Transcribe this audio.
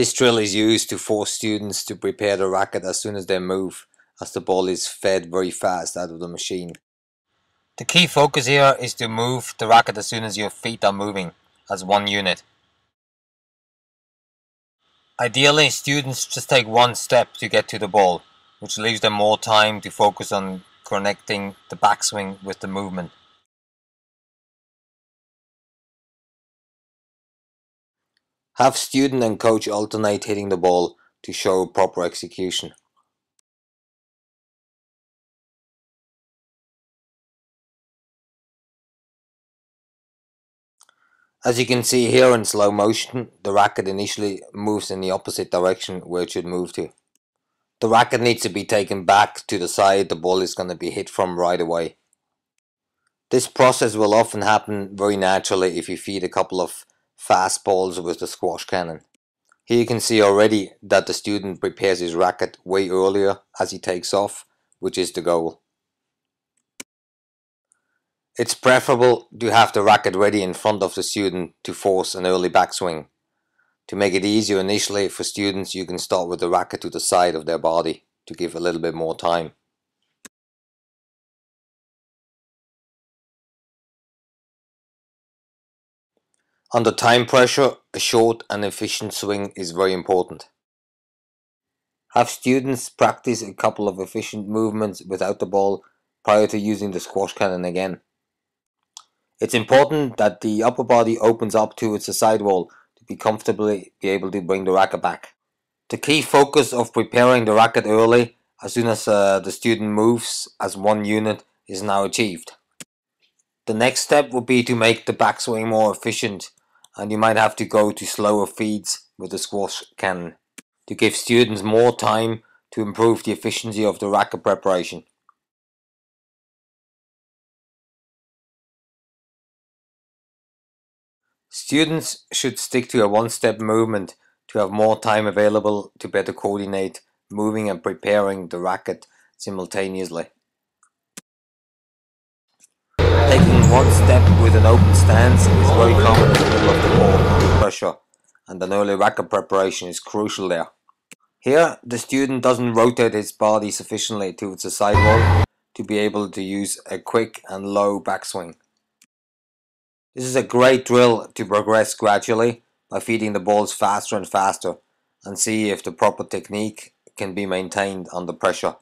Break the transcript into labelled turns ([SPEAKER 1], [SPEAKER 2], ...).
[SPEAKER 1] This drill is used to force students to prepare the racket as soon as they move, as the ball is fed very fast out of the machine. The key focus here is to move the racket as soon as your feet are moving, as one unit. Ideally, students just take one step to get to the ball, which leaves them more time to focus on connecting the backswing with the movement. Have student and coach alternate hitting the ball to show proper execution. As you can see here in slow motion, the racket initially moves in the opposite direction where it should move to. The racket needs to be taken back to the side the ball is going to be hit from right away. This process will often happen very naturally if you feed a couple of fast balls with the squash cannon. Here you can see already that the student prepares his racket way earlier as he takes off, which is the goal. It's preferable to have the racket ready in front of the student to force an early backswing. To make it easier initially for students, you can start with the racket to the side of their body to give a little bit more time. Under time pressure, a short and efficient swing is very important. Have students practice a couple of efficient movements without the ball prior to using the squash cannon again. It's important that the upper body opens up towards the sidewall to be comfortably be able to bring the racket back. The key focus of preparing the racket early as soon as uh, the student moves as one unit is now achieved. The next step would be to make the backswing more efficient and you might have to go to slower feeds with the squash cannon to give students more time to improve the efficiency of the racket preparation. Students should stick to a one-step movement to have more time available to better coordinate moving and preparing the racket simultaneously. Taking one step and an early racket preparation is crucial there. Here, the student doesn't rotate his body sufficiently towards the sidewall to be able to use a quick and low backswing. This is a great drill to progress gradually by feeding the balls faster and faster and see if the proper technique can be maintained under pressure.